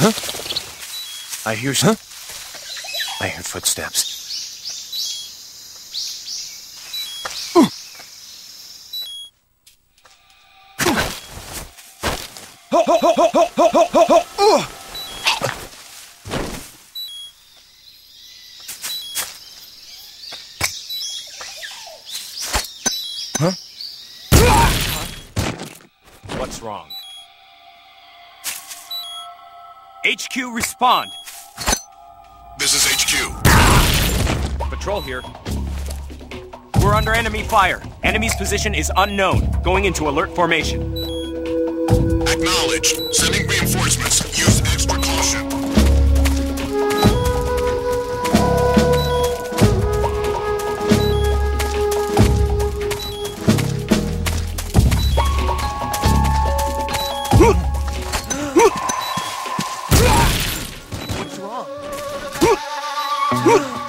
I hear some. I hear footsteps. Huh? What's wrong? HQ, respond! This is HQ. Patrol here. We're under enemy fire. Enemy's position is unknown. Going into alert formation. Acknowledged. Sending reinforcements. Use extra caution. What's 啊